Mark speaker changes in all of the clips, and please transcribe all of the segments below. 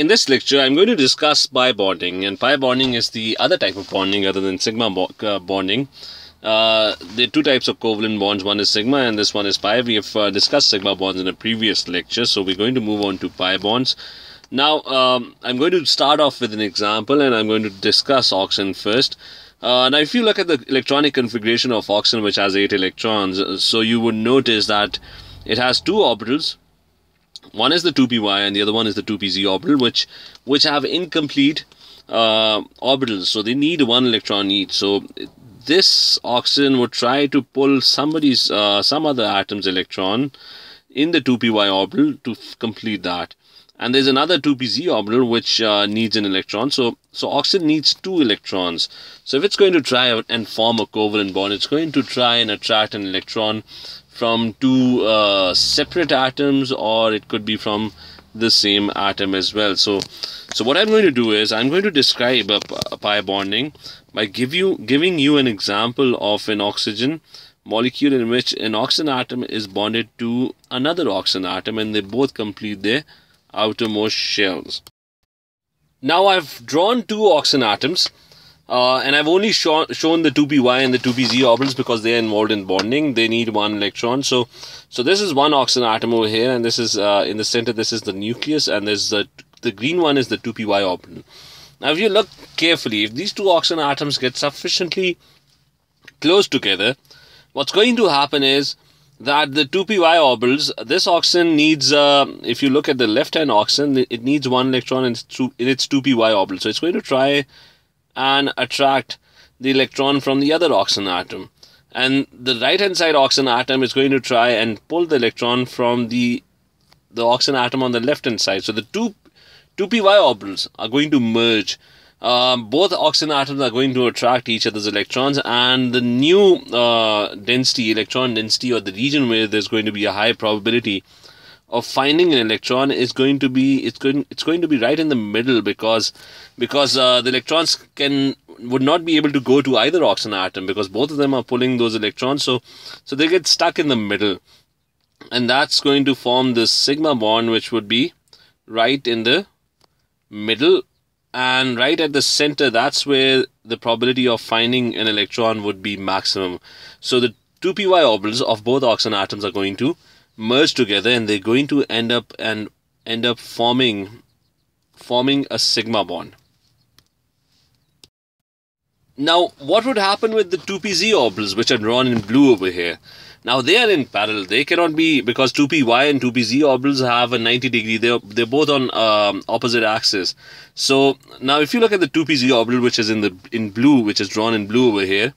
Speaker 1: In this lecture, I'm going to discuss pi bonding, and pi bonding is the other type of bonding other than sigma bo uh, bonding. Uh, there are two types of covalent bonds. One is sigma, and this one is pi. We have uh, discussed sigma bonds in a previous lecture, so we're going to move on to pi bonds. Now, um, I'm going to start off with an example, and I'm going to discuss oxygen first. Uh, now, if you look at the electronic configuration of oxygen, which has eight electrons, so you would notice that it has two orbitals one is the 2py and the other one is the 2pz orbital, which which have incomplete uh, orbitals. So they need one electron each. So this oxygen would try to pull somebody's uh, some other atom's electron in the 2py orbital to complete that. And there's another 2pz orbital which uh, needs an electron. So so oxygen needs two electrons. So if it's going to try and form a covalent bond, it's going to try and attract an electron from two uh, separate atoms or it could be from the same atom as well. So so what i'm going to do is i'm going to describe a, a pi bonding by give you giving you an example of an oxygen molecule in which an oxygen atom is bonded to another oxygen atom and they both complete their outermost shells. Now i've drawn two oxygen atoms uh, and I've only shown shown the 2py and the 2pz orbitals because they are involved in bonding. They need one electron. So, so this is one oxygen atom over here, and this is uh, in the center. This is the nucleus, and there's the the green one is the 2py orbital. Now, if you look carefully, if these two oxygen atoms get sufficiently close together, what's going to happen is that the 2py orbitals, this oxygen needs, uh, if you look at the left-hand oxygen, it needs one electron in its, in its 2py orbital. So it's going to try and attract the electron from the other oxygen atom. And the right hand side oxygen atom is going to try and pull the electron from the the oxygen atom on the left hand side. So the two two py orbitals are going to merge. Um, both oxygen atoms are going to attract each other's electrons, and the new uh, density, electron density, or the region where there's going to be a high probability of finding an electron is going to be it's going it's going to be right in the middle because because uh, the electrons can would not be able to go to either oxygen atom because both of them are pulling those electrons. So so they get stuck in the middle. And that's going to form this sigma bond which would be right in the middle. And right at the center that's where the probability of finding an electron would be maximum. So the 2py orbitals of both oxygen atoms are going to merge together and they're going to end up and end up forming forming a sigma bond. Now, what would happen with the 2pz orbitals, which are drawn in blue over here? Now, they are in parallel. They cannot be, because 2py and 2pz orbitals have a 90 degree. They're, they're both on um, opposite axis. So, now if you look at the 2pz orbital, which is in the in blue, which is drawn in blue over here,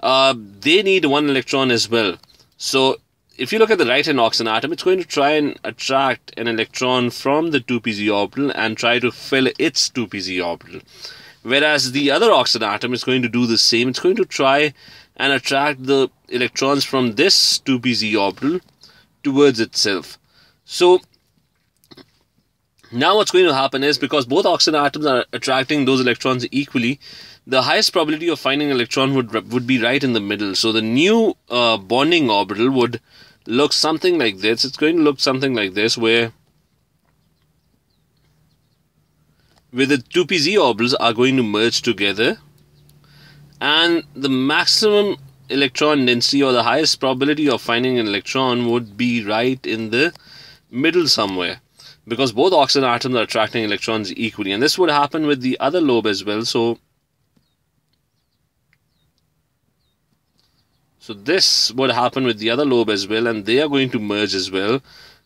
Speaker 1: uh, they need one electron as well. So, if you look at the right hand oxygen atom, it's going to try and attract an electron from the 2pz orbital and try to fill its 2pz orbital. Whereas the other oxygen atom is going to do the same. It's going to try and attract the electrons from this 2pz orbital towards itself. So now what's going to happen is because both oxygen atoms are attracting those electrons equally, the highest probability of finding an electron would would be right in the middle. So the new uh, bonding orbital would looks something like this. It's going to look something like this where where the two PZ orbitals are going to merge together and the maximum electron density or the highest probability of finding an electron would be right in the middle somewhere because both oxygen atoms are attracting electrons equally and this would happen with the other lobe as well so So this would happen with the other lobe as well and they are going to merge as well.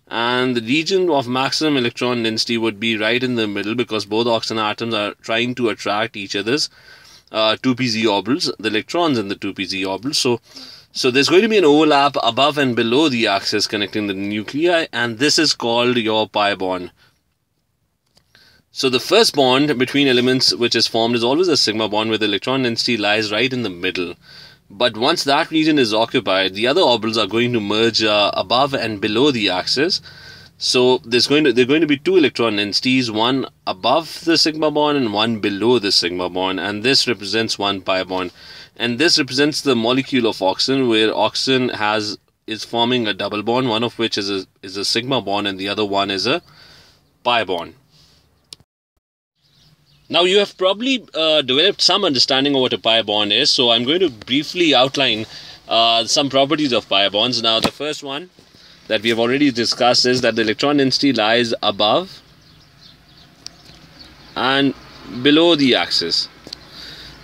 Speaker 1: And the region of maximum electron density would be right in the middle because both oxygen atoms are trying to attract each other's uh, 2pz orbitals, the electrons in the 2pz orbitals. So, so there's going to be an overlap above and below the axis connecting the nuclei and this is called your pi bond. So the first bond between elements which is formed is always a sigma bond where the electron density lies right in the middle. But once that region is occupied, the other orbitals are going to merge uh, above and below the axis. So there's going to there are going to be two electron densities, one above the sigma bond and one below the sigma bond, and this represents one pi bond. And this represents the molecule of oxygen, where oxygen has is forming a double bond, one of which is a is a sigma bond, and the other one is a pi bond. Now you have probably uh, developed some understanding of what a pi bond is. So I'm going to briefly outline uh, some properties of pi bonds. Now the first one that we have already discussed is that the electron density lies above and below the axis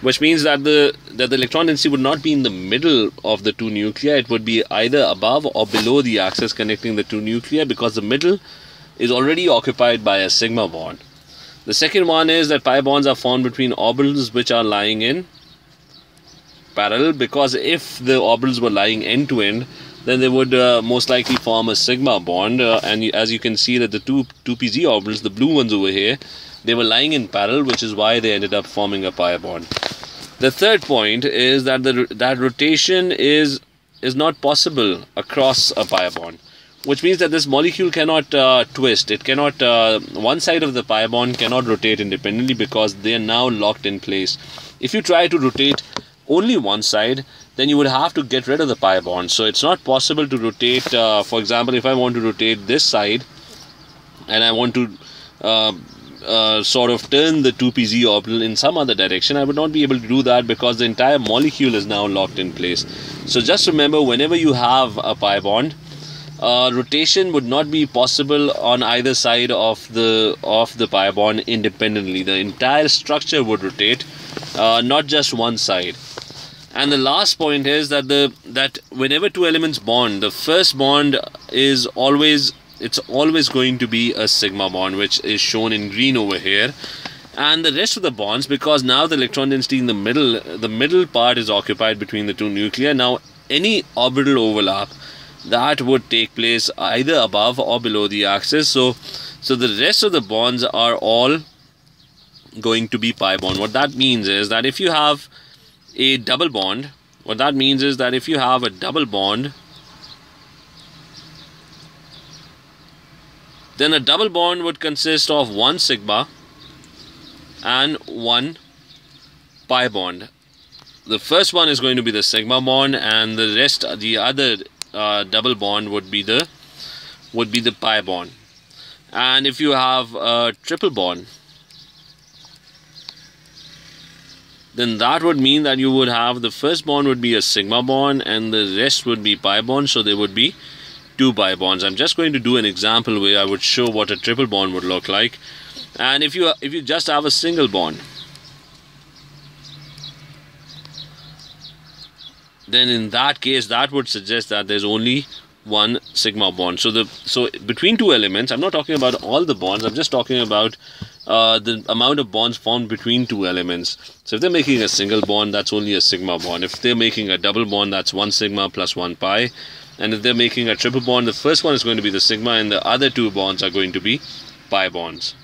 Speaker 1: which means that the that the electron density would not be in the middle of the two nuclei it would be either above or below the axis connecting the two nuclei because the middle is already occupied by a sigma bond the second one is that pi bonds are formed between orbitals which are lying in parallel because if the orbitals were lying end to end then they would uh, most likely form a sigma bond uh, and as you can see that the two 2pz orbitals the blue ones over here they were lying in parallel which is why they ended up forming a pi bond. The third point is that the that rotation is is not possible across a pi bond which means that this molecule cannot uh, twist. It cannot uh, one side of the pi bond cannot rotate independently because they are now locked in place. If you try to rotate only one side then you would have to get rid of the pi bond. So it's not possible to rotate uh, for example if I want to rotate this side and I want to uh, uh, sort of turn the 2pz orbital in some other direction I would not be able to do that because the entire molecule is now locked in place. So just remember whenever you have a pi bond uh, rotation would not be possible on either side of the of the pi bond independently. The entire structure would rotate uh, not just one side. And the last point is that the that whenever two elements bond the first bond is always it's always going to be a sigma bond which is shown in green over here. And the rest of the bonds because now the electron density in the middle the middle part is occupied between the two nuclei. Now any orbital overlap that would take place either above or below the axis. So so the rest of the bonds are all going to be pi bond. What that means is that if you have a double bond what that means is that if you have a double bond then a double bond would consist of one sigma and one pi bond. The first one is going to be the sigma bond and the rest the other uh, double bond would be the would be the pi bond and if you have a triple bond then that would mean that you would have the first bond would be a sigma bond and the rest would be pi bond so they would be two pi bonds. I'm just going to do an example where I would show what a triple bond would look like. And if you if you just have a single bond, then in that case that would suggest that there's only one sigma bond. So the so between two elements, I'm not talking about all the bonds. I'm just talking about uh, the amount of bonds formed between two elements. So if they're making a single bond, that's only a sigma bond. If they're making a double bond, that's one sigma plus one pi and if they're making a triple bond the first one is going to be the sigma and the other two bonds are going to be pi bonds